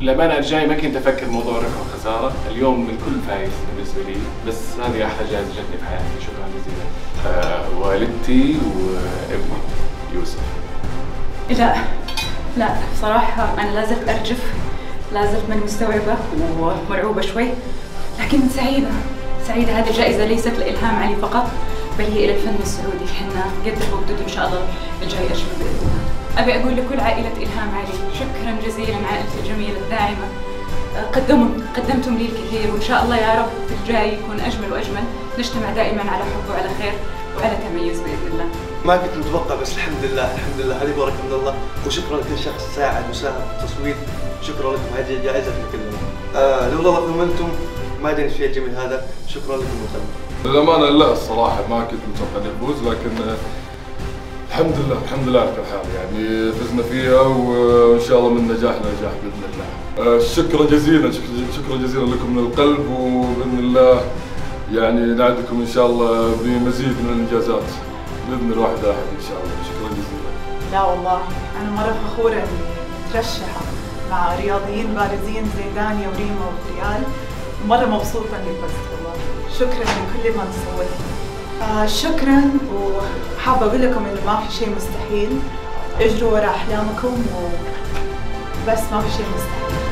للأمانة جاي ما كنت أفكر موضوع الربح والخسارة، اليوم الكل فايز بالنسبة لي، بس هذه أحلى جائزة جتني في حياتي، شكرا جزيلا. آه والدتي وابني يوسف. لا لا بصراحة أنا لازلت أرجف لازلت من مستوعبة ومرعوبة شوي. لكن سعيدة سعيدة. هذه الجائزة ليست لإلهام علي فقط بل هي إلى الفن السعودي. حنا قد الوقت إن شاء الله الجاي أجمل بإذن الله. أبي أقول لكل عائلة إلهام علي. شكرا جزيلا عائلتي الجميلة الداعمة. قدموا قدمتم لي الكثير وإن شاء الله يا رب في الجاي يكون أجمل وأجمل. نجتمع دائما على حب وعلى خير وعلى تميز بإذن الله. ما كنت متوقع بس الحمد لله الحمد لله. هذه بركه من الله. وشكرا لكل شخص ساعد وساهم في التصوير شكرا لكم. هذه جائزتنا كلنا آه لولا الله أنتم ما أدري الشيء الجميل هذا. شكرا لكم. وسلم للأمانة لا الصراحة ما كنت متوقع أفوز لكن آه، الحمد لله الحمد لله على كل حال. يعني فزنا فيها وإن شاء الله من نجاح لنجاح بإذن الله. آه، شكرا جزيلا شكرا جزيلا لكم من القلب وبإذن الله. يعني نعدكم إن شاء الله بمزيد من الإنجازات بإذن الواحد أحد إن شاء الله. شكرا جزيلا. لا والله أنا مرة فخورة إني مترشحة مع رياضيين بارزين زي دانيا وريما وريال مرة مبسوطة إني فزت والله. شكرا لكل من صوت آه شكرا وحابة أقول لكم إنه ما في شيء مستحيل. اجروا ورا أحلامكم وبس ما في شيء مستحيل.